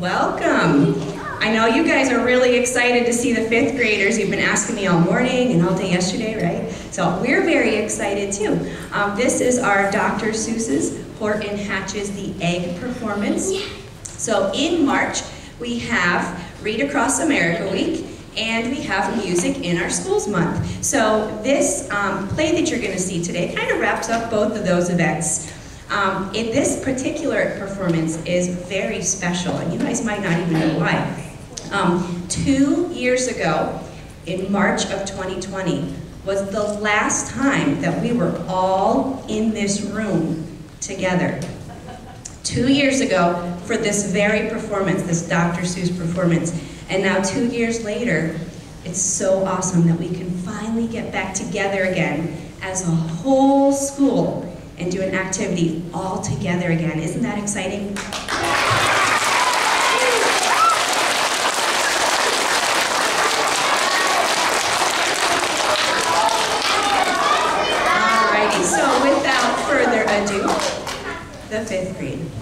welcome. I know you guys are really excited to see the fifth graders. You've been asking me all morning and all day yesterday, right? So we're very excited too. Um, this is our Dr. Seuss's Horton Hatches the Egg performance. So in March, we have Read Across America Week, and we have Music in Our Schools Month. So this um, play that you're going to see today kind of wraps up both of those events. Um, in this particular performance is very special, and you guys might not even know why. Um, two years ago, in March of 2020, was the last time that we were all in this room together. Two years ago for this very performance, this Dr. Seuss performance. And now two years later, it's so awesome that we can finally get back together again as a whole school and do an activity all together again. Isn't that exciting? Alrighty, so without further ado, the fifth grade.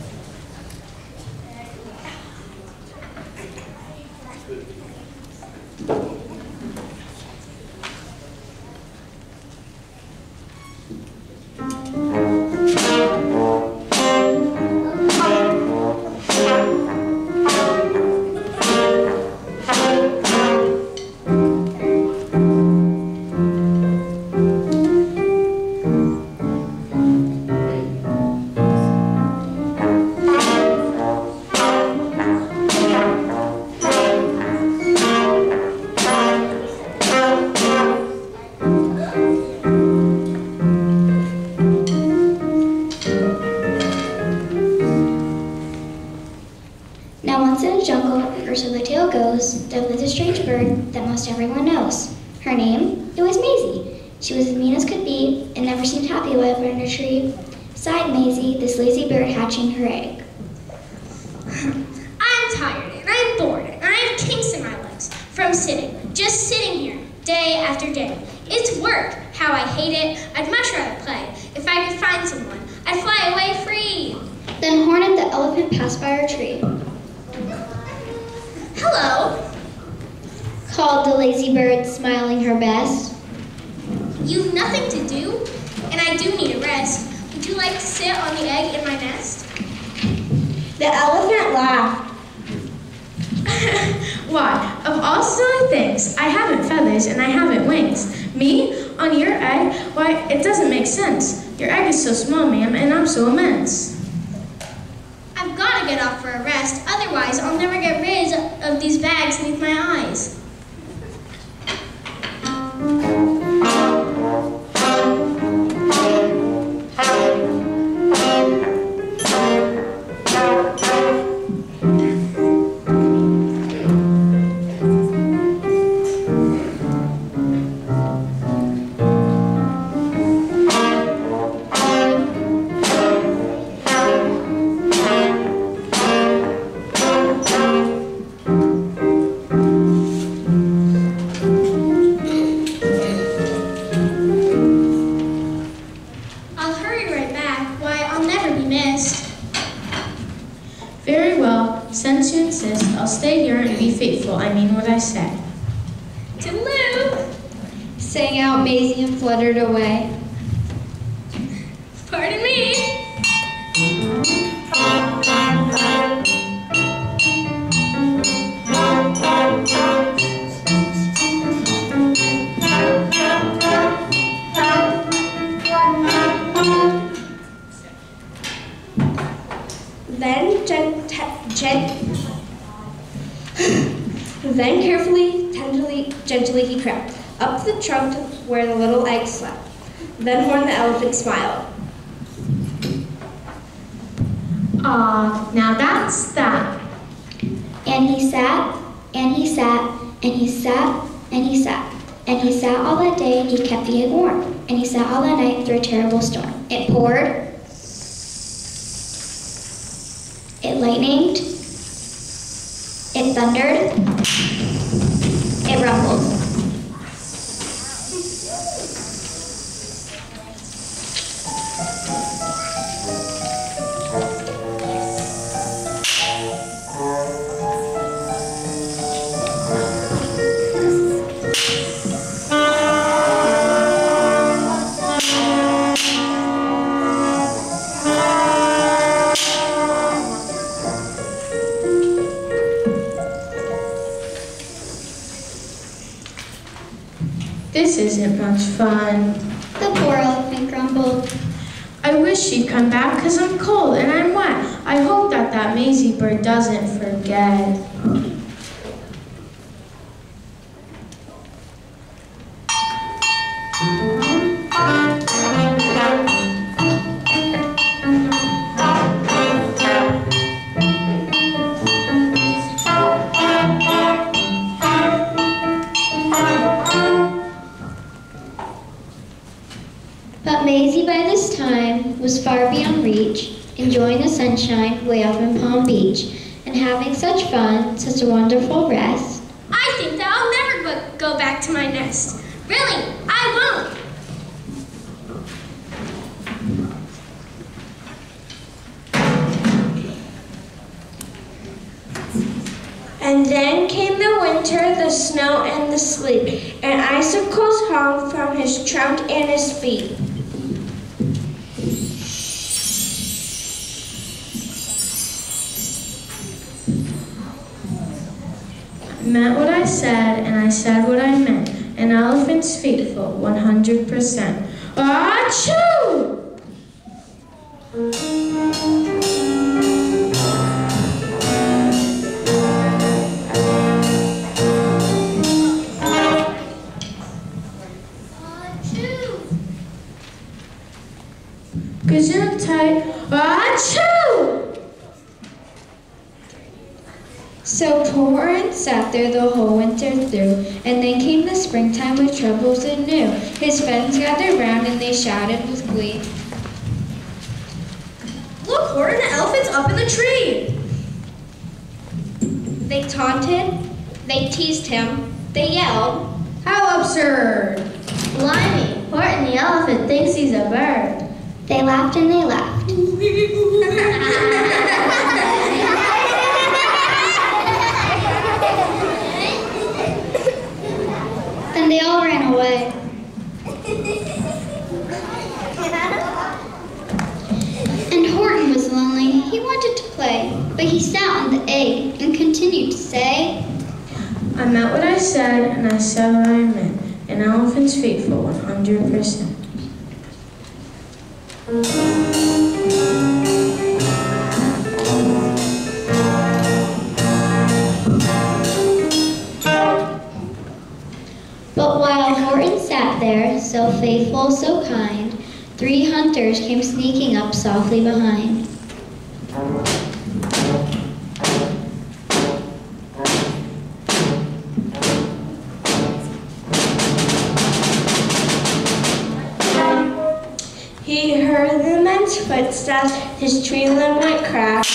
There lived a strange bird that most everyone knows. Her name? It was Mayzie. She was as mean as could be, and never seemed happy while up in a tree. Sighed Mayzie, this lazy bird hatching her egg. I'm tired and I'm bored and I have kinks in my legs from sitting, just sitting here, day after day. It's work. How I hate it. I'd much rather play. If I could find someone, I'd fly away free. Then Horton the elephant passed by our tree. Hello. Called the lazy bird, smiling her best. You've nothing to do, and I do need a rest. Would you like to sit on the egg in my nest? The elephant laughed. Why, of all silly things, I haven't feathers and I haven't wings. Me? On your egg? Why, it doesn't make sense. Your egg is so small, ma'am, and I'm so immense. I've got to get off for a rest, otherwise I'll never get rid of these bags beneath my eyes. And. I mean what I say. Toodaloo! Sang out Mayzie and fluttered away. Pardon me. Then gent- gent- Then carefully, tenderly, gently he crept up the trunk to where the little egg slept. Then Horton the elephant smiled. Ah, now that's that. And he sat, and he sat, and he sat, and he sat. And he sat all that day, and he kept the egg warm. And he sat all that night through a terrible storm. It poured. It lightninged. It thundered. It rumbled. Isn't much fun. The poor elephant grumbled. I wish she'd come back because I'm cold and I'm wet. I hope that that Mayzie bird doesn't forget. Sunshine way up in Palm Beach, and having such fun, such a wonderful rest. I think that I'll never go- go back to my nest. Really, I won't. And then came the winter, the snow, and the sleet, and icicles hung from his trunk and his feet. Meant what I said, and I said what I meant. An elephant's faithful, 100%. Achoo! Sat there the whole winter through, and then came the springtime with troubles anew. His friends gathered round and they shouted with glee. Look, Horton, the elephant's up in the tree. They taunted, they teased him, they yelled. How absurd! Blimey, Horton the elephant thinks he's a bird. They laughed and they laughed. Then they all ran away. And Horton was lonely. He wanted to play, but he sat on the egg and continued to say, I meant what I said, and I said what I meant. An elephant's faithful, 100%. There, so faithful, so kind, three hunters came sneaking up softly behind. He heard the men's footsteps, his tree limb went crack.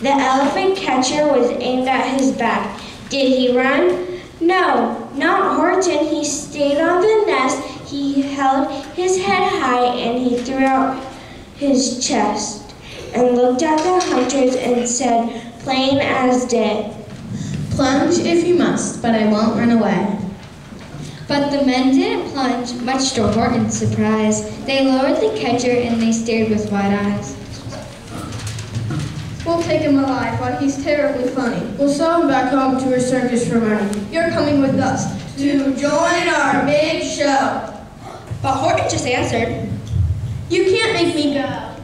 The elephant catcher was aimed at his back. Did he run? No, not Horton. He stayed on the nest. He held his head high and he threw out his chest and looked at the hunters and said, plain as day, Plunge if you must, but I won't run away. But the men didn't plunge, much to Horton's surprise. They lowered the catcher and they stared with wide eyes. We'll take him alive while he's terribly funny. We'll sell him back home to a circus for money. You're coming with us to join our big show. But Horton just answered, You can't make me go.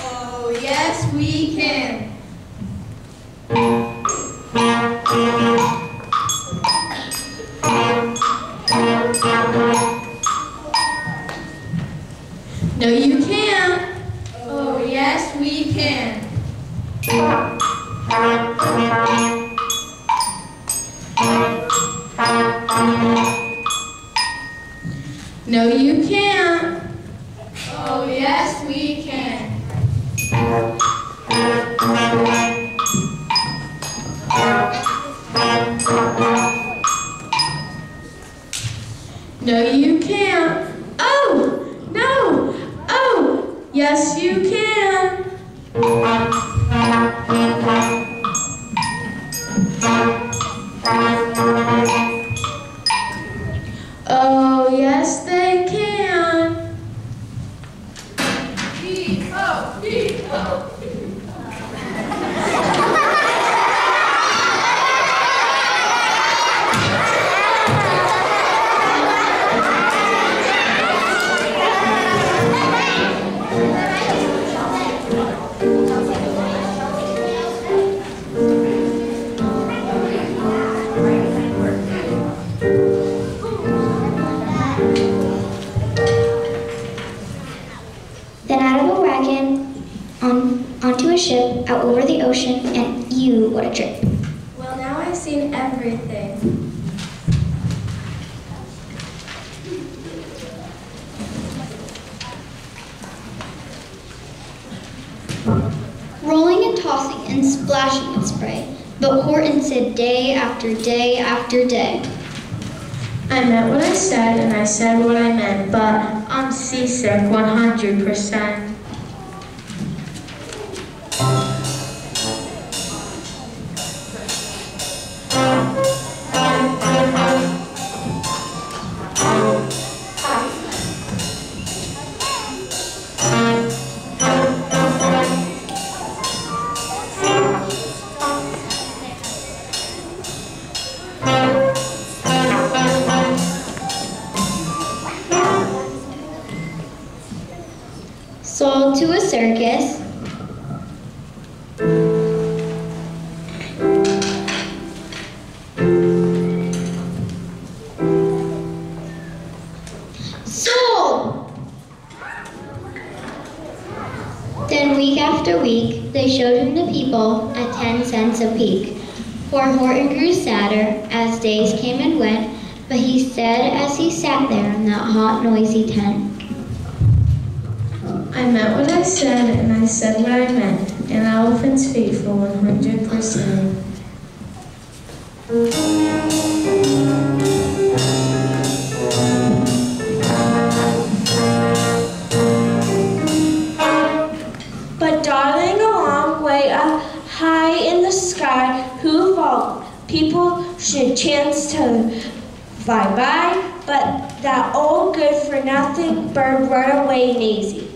Oh, yes, we can. No, you can't. Splashing in spray. But Horton said day after day after day. I meant what I said, and I said what I meant, but I'm seasick 100%. Circus. Sold! Then week after week, they showed him the people at 10 cents a peek. Poor Horton grew sadder as days came and went, but he said as he sat there in that hot, noisy tent, I meant what I said, and I said what I meant. and I will elephant's faithful 100%. But darling, a long way up high in the sky, who fall? People should chance to fly by, but that old good for nothing bird run away lazy.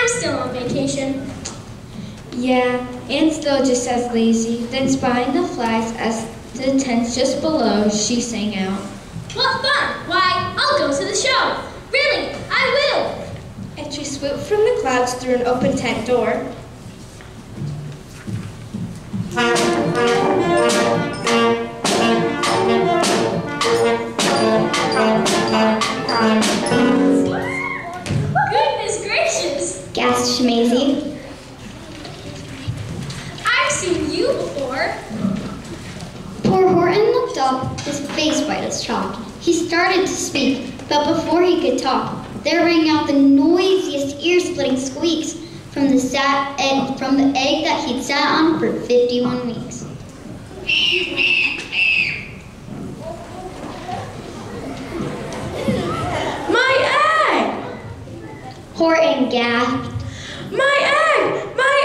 I'm still on vacation. Yeah, and still just as lazy. Then spying the flags as the tents just below, she sang out. What fun! Why, I'll go to the show. Really, I will. And she swooped from the clouds through an open tent door. Face white as chalk. He started to speak, but before he could talk, there rang out the noisiest ear-splitting squeaks from the sat egg from the egg that he'd sat on for 51 weeks. My egg! Horton gasped. My egg! My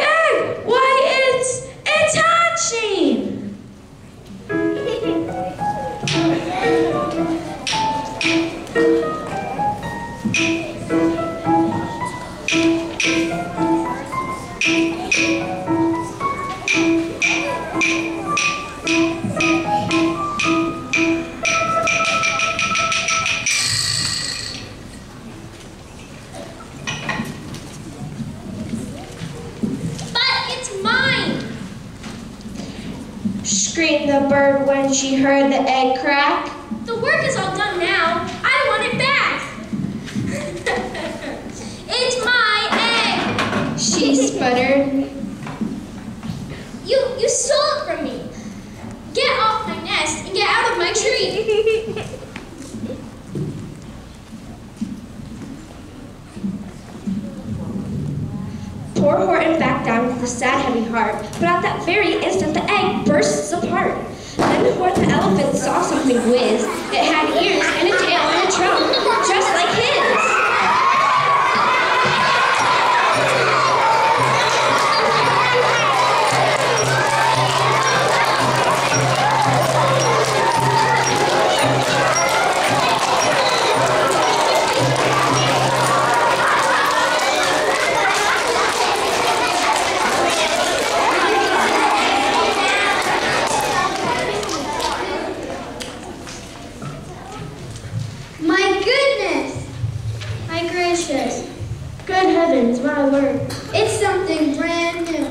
sputtered. You you stole it from me. Get off my nest and get out of my tree. Poor Horton backed down with a sad, heavy heart, but at that very instant the egg bursts apart. Then Horton the elephant saw something whiz. It had ears and a tail and a trunk, just like his. Heavens, my word. It's something brand new.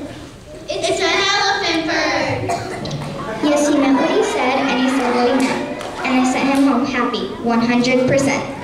It's, an elephant bird. Yes, he meant what he said, and he said what he meant. And I sent him home happy, 100%.